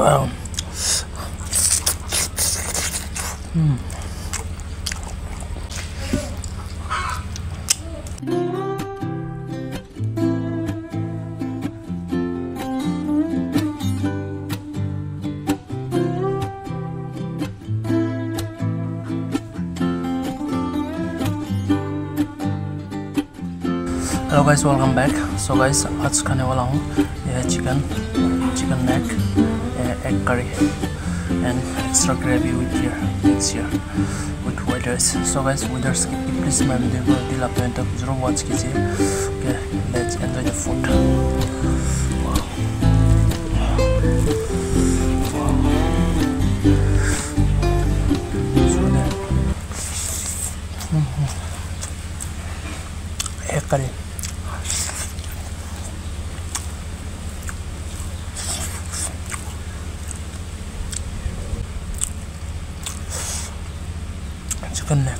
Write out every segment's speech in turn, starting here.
Wow. Hmm. Hello guys welcome back so guys आज खाने वाला हूँ यह है chicken chicken neck egg curry and extra gravy with here next year with waiters so guys waiters please my video will deal up and zero watch kids okay let's enjoy the food wow. Wow. So, curry neck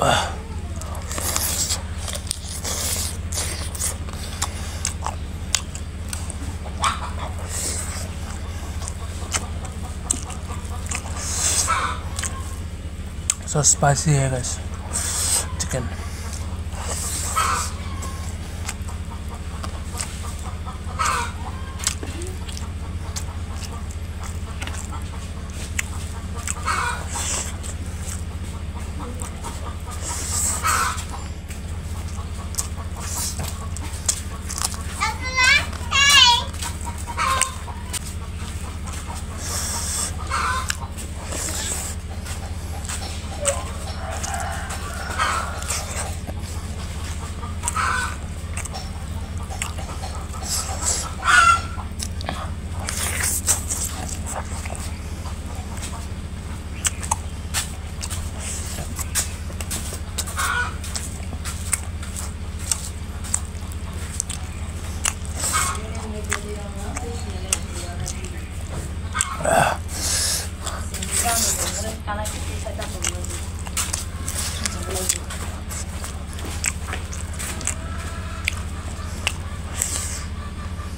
Wow. so spicy here guys chicken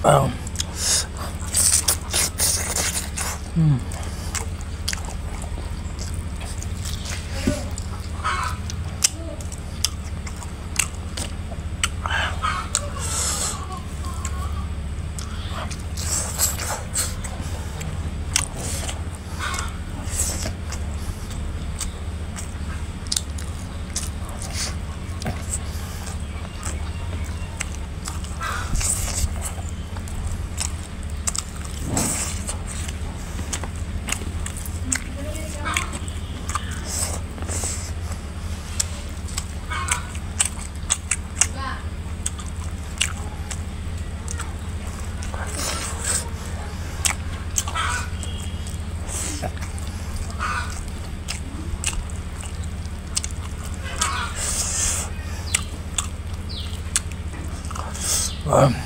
Wow. Hmm. Um,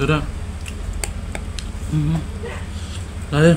就这嗯嗯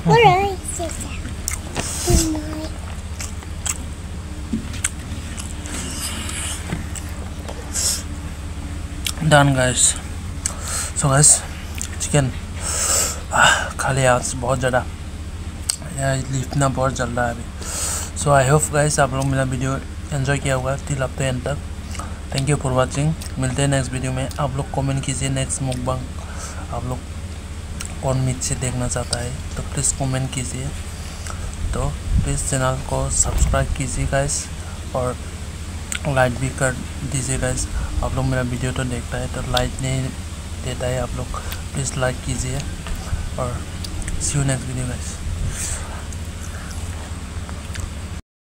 Wala sisa. Tunay. Done guys so guys chicken खा लिया आज बहुत ज़्यादा लिपना बहुत जल रहा है अभी सो आई होप गाइस आप लोग मेरा वीडियो एंजॉय किया होगा टिल अब तो एंड तक. थैंक यू फॉर वाचिंग मिलते हैं नेक्स्ट वीडियो में. आप लोग कमेंट कीजिए नेक्स्ट मुकबंग आप लोग कौन मिथ से देखना चाहता है तो प्लीज़ कमेंट कीजिए। तो प्लीज़ चैनल को सब्सक्राइब कीजिए गाइस और लाइक भी कर दीजिए गाइस आप लोग मेरा वीडियो तो देखता है तो लाइक नहीं देता है आप लोग प्लीज़ लाइक कीजिए और see you next video guys